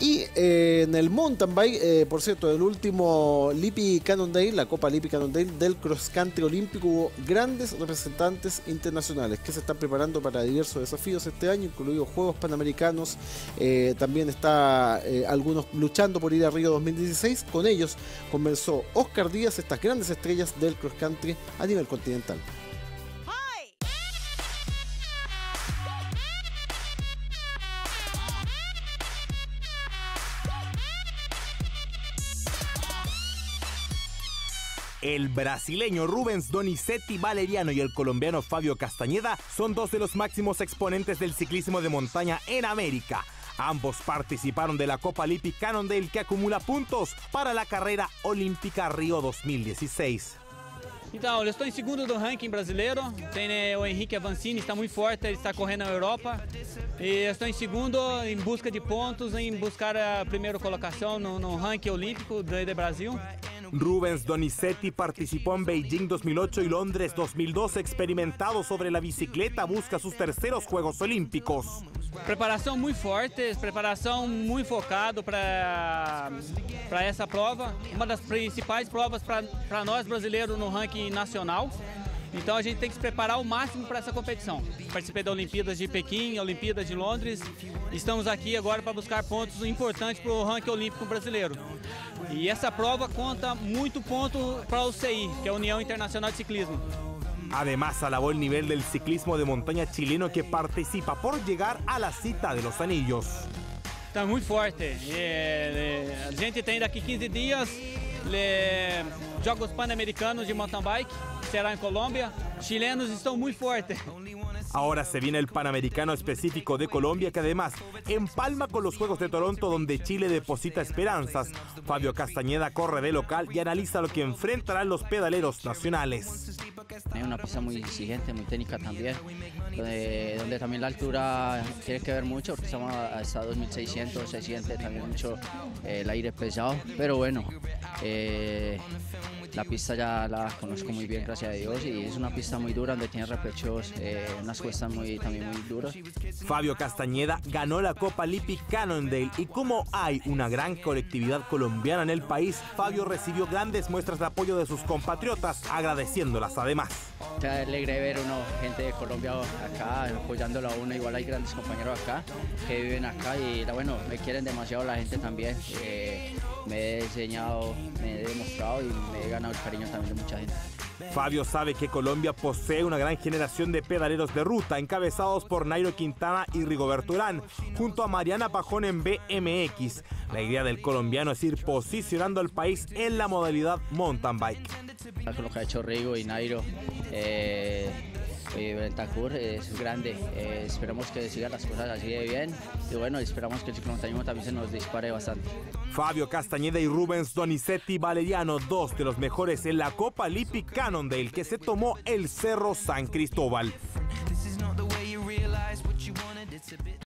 Y eh, en el mountain bike, eh, por cierto, el último Lippi Cannondale, la Copa Lippi Cannondale del cross country olímpico, hubo grandes representantes internacionales que se están preparando para diversos desafíos este año, incluidos Juegos Panamericanos. Eh, también está algunos luchando por ir a Río 2016. Con ellos conversó Oscar Díaz, estas grandes estrellas del cross country a nivel continental. El brasileño Rubens Donizetti Valeriano y el colombiano Fabio Castañeda son dos de los máximos exponentes del ciclismo de montaña en América. Ambos participaron de la Copa Lippi Cannondale que acumula puntos para la carrera olímpica Río 2016. Então, eu estou em segundo do ranking brasileiro. Tem o Henrique Avancini, está muito forte, ele está correndo na Europa. E eu estou em segundo em busca de pontos, em buscar a primeira colocação no, no ranking olímpico do Brasil. Rubens Donizetti participó en Beijing 2008 y Londres 2012. Experimentado sobre la bicicleta, busca sus terceros Juegos Olímpicos. Preparação muito forte, preparação muito focado para essa prova. Uma das principais provas para nós brasileiros no ranking nacional. Então a gente tem que se preparar ao máximo para essa competição. Participei da Olimpíadas de Pequim, Olimpíadas de Londres. Estamos aqui agora para buscar pontos importantes para o ranking olímpico brasileiro. E essa prova conta muito ponto para o CI, que é a União Internacional de Ciclismo. Además, alabó el nivel del ciclismo de montaña chileno que participa por llegar a la cita de los anillos. Está muito forte. É, a gente tem daqui 15 dias Jogos Pan-Americanos de mountain bike, será em Colômbia. Chilenos estão muito fortes. Ahora se viene el Panamericano específico de Colombia que además empalma con los Juegos de Toronto donde Chile deposita esperanzas. Fabio Castañeda corre de local y analiza lo que enfrentarán los pedaleros nacionales. Es una pista muy exigente, muy técnica también, donde, también la altura tiene que ver mucho, porque estamos hasta 2600, se siente también mucho eh, el aire pesado, pero bueno, eh, la pista ya la conozco muy bien, gracias a Dios, y es una pista muy dura donde tiene repechos, eh, unas cuestas muy, también muy duras. Fabio Castañeda ganó la Copa Lippi Cannondale y como hay una gran colectividad colombiana en el país, Fabio recibió grandes muestras de apoyo de sus compatriotas, agradeciéndolas además. Te alegre ver uno, gente de Colombia acá apoyándolo a uno, igual hay grandes compañeros acá que viven acá y bueno, me quieren demasiado la gente también. Eh, me he enseñado, me he demostrado y me he ganado el cariño también de mucha gente. Fabio sabe que Colombia posee una gran generación de pedaleros de ruta, encabezados por Nairo Quintana y Rigoberto Urán, junto a Mariana Pajón en BMX. La idea del colombiano es ir posicionando al país en la modalidad mountain bike. Lo que ha hecho Rigo y Nairo, eh, eh, es grande. Eh, esperamos que sigan las cosas así de bien. Y bueno, esperamos que el ciclomontañismo también se nos dispare bastante. Fabio Castañeda y Rubens Donizetti Valeriano, dos de los mejores en la Copa Lippi Cannondale que se tomó el Cerro San Cristóbal.